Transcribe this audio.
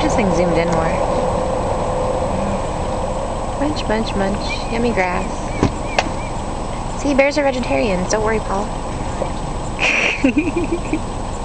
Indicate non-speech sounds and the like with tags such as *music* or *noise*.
Just thing zoomed in more. Munch, munch, munch. Yummy grass. See, bears are vegetarians. Don't worry, Paul. *laughs*